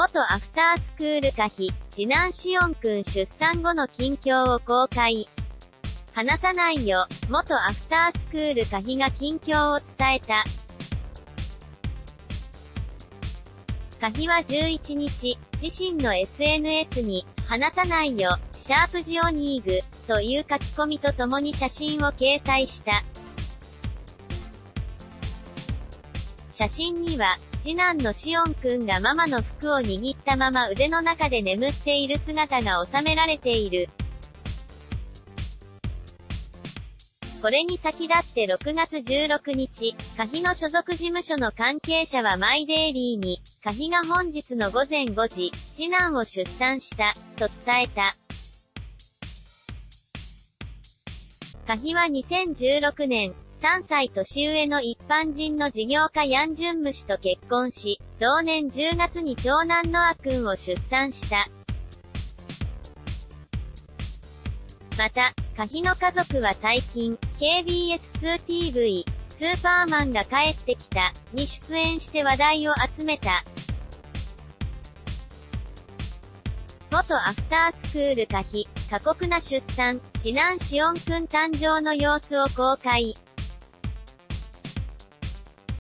元アフタースクール可否、次男シオンくん出産後の近況を公開。話さないよ、元アフタースクール可否が近況を伝えた。可否は11日、自身の SNS に、話さないよ、シャープジオニーグ、という書き込みとともに写真を掲載した。写真には、次男のシオンくんがママの服を握ったまま腕の中で眠っている姿が収められている。これに先立って6月16日、カヒの所属事務所の関係者はマイデイリーに、カヒが本日の午前5時、次男を出産した、と伝えた。カヒは2016年、3歳年上の一般人の事業家ヤン・ジュンム氏と結婚し、同年10月に長男のア君を出産した。また、カヒの家族は最近、KBS2TV、スーパーマンが帰ってきた、に出演して話題を集めた。元アフタースクール可否、過酷な出産、次男シオンくん誕生の様子を公開。